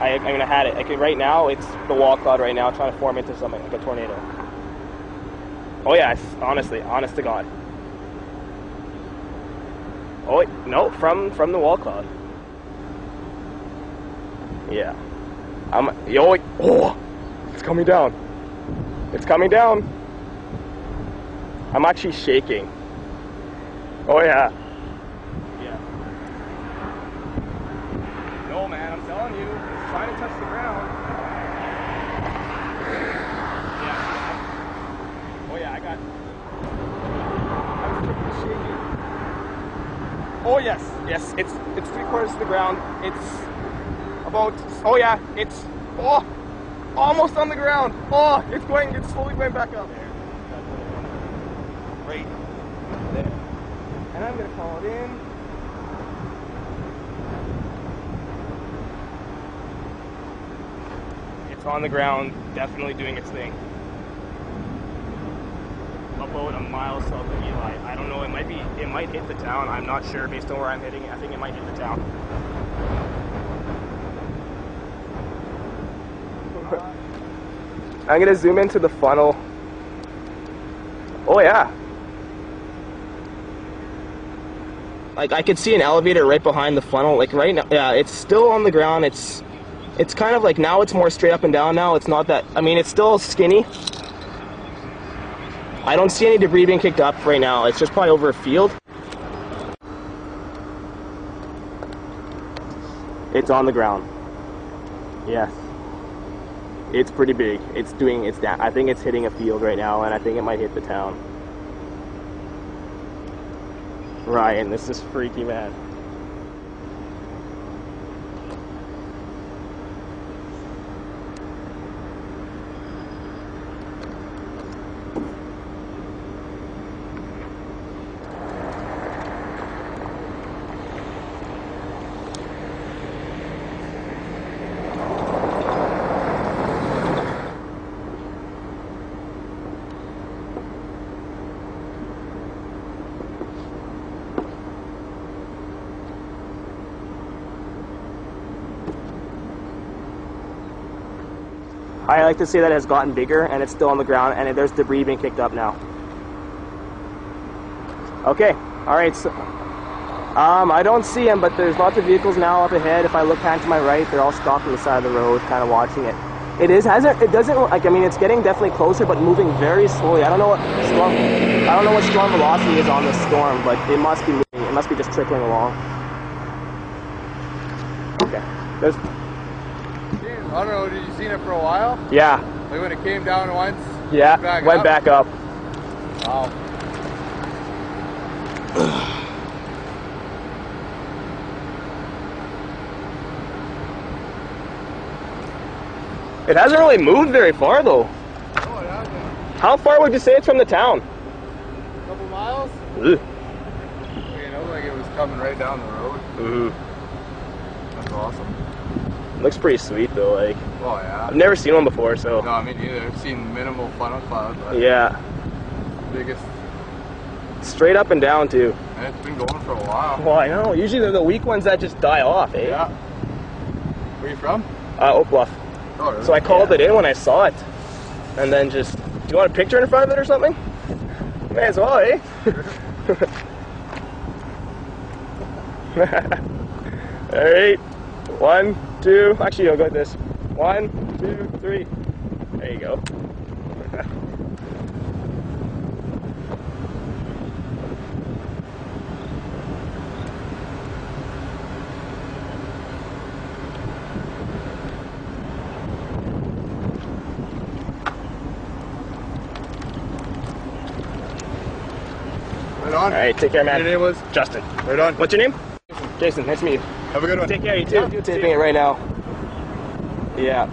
I, I mean, I had it. Like right now, it's the wall cloud right now, trying to form into something like a tornado. Oh yeah, honestly, honest to God. Oh wait, no, from from the wall cloud. Yeah. I'm yo. Oh, it's coming down. It's coming down. I'm actually shaking. Oh yeah. Yeah. No man, I'm telling you, trying to touch the ground. Yeah. Oh yeah, I got. Shaking. Oh yes, yes, it's it's three quarters of the ground. It's about. Oh yeah, it's. Oh, almost on the ground. Oh, it's going. It's slowly going back up. Right there. And I'm gonna call it in. On the ground, definitely doing its thing. About a mile south of Elie. I don't know. It might be. It might hit the town. I'm not sure based on where I'm hitting it. I think it might hit the town. I'm gonna zoom into the funnel. Oh yeah. Like I could see an elevator right behind the funnel. Like right now, yeah, it's still on the ground. It's, it's kind of like now it's more straight up and down. Now it's not that. I mean, it's still skinny. I don't see any debris being kicked up right now. It's just probably over a field. It's on the ground. Yes. It's pretty big. It's doing its da- I think it's hitting a field right now, and I think it might hit the town. Ryan, this is freaky, man. I like to say that has gotten bigger and it's still on the ground and there's debris being kicked up now. Okay, alright, so um, I don't see him, but there's lots of vehicles now up ahead. If I look pan to my right, they're all stopped on the side of the road, kind of watching it. It is hasn't it doesn't like I mean it's getting definitely closer, but moving very slowly. I don't know what storm I don't know what storm velocity is on this storm, but it must be moving. It must be just trickling along. Okay, there's I don't know, did you seen it for a while? yeah Like when it came down once? yeah Back went up? back up. Wow. It hasn't really moved very far though. Oh, it happened. How far would you say it's from the town? A couple miles? Ugh. I mean, it looked like it was coming right down the road. Mm-hmm. That's awesome. Looks pretty sweet though. Like Oh, yeah. I've never seen one before, so No, I mean neither. I've seen minimal funnel cloud, but yeah, biggest. straight up and down too. And it's been going for a while. Well, I know. Usually they're the weak ones that just die off, eh? Yeah. Where you from? Uh, Oak Bluff. Oh, really? So I called it in when I saw it, and then just, do you want a picture in front of it or something? May as well, eh? All right, one, two. Actually, I'll go like this. One, two, three. There you go. Right on. All right, take care, man. Your name was? Justin. Right on. What's your name? Jason. Nice to meet you. Have a good one. Take care, you too. Taping it right now. Yeah.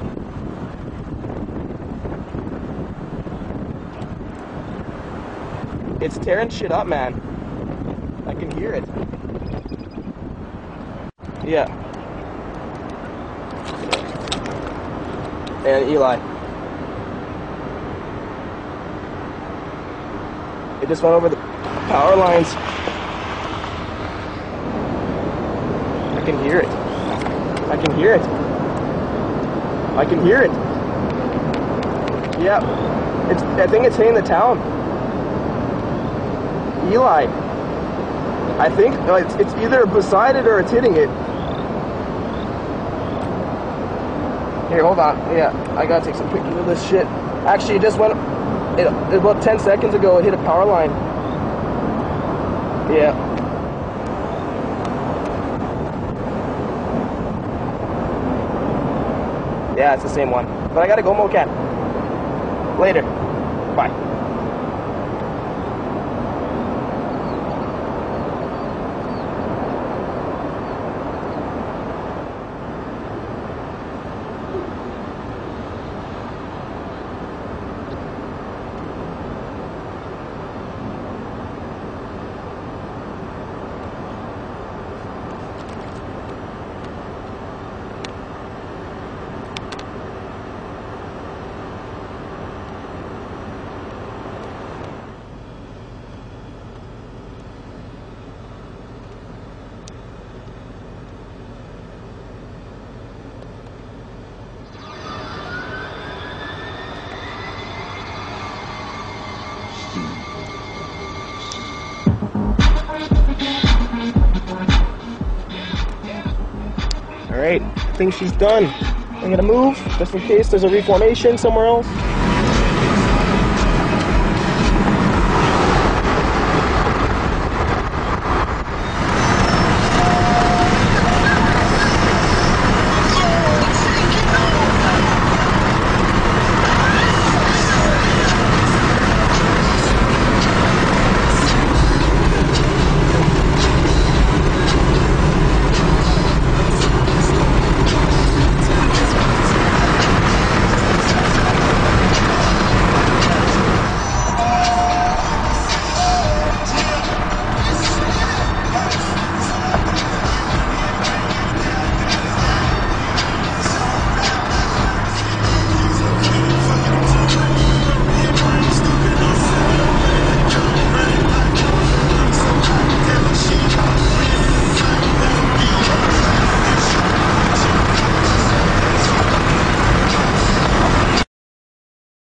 It's tearing shit up, man. I can hear it. Yeah. And Elie. It just went over the power lines. Can hear it. I can hear it. I can hear it. Yeah. It's I think it's hitting the town. Elie. I think it's, it's either beside it or it's hitting it. Here, hold on. Yeah, I gotta take some pictures of this shit. Actually, it just went. It, about 10 seconds ago, it hit a power line. Yeah. Yeah, it's the same one. But I gotta go MoCat. Later. Bye. All right, I think she's done. I'm gonna move just in case there's a reformation somewhere else.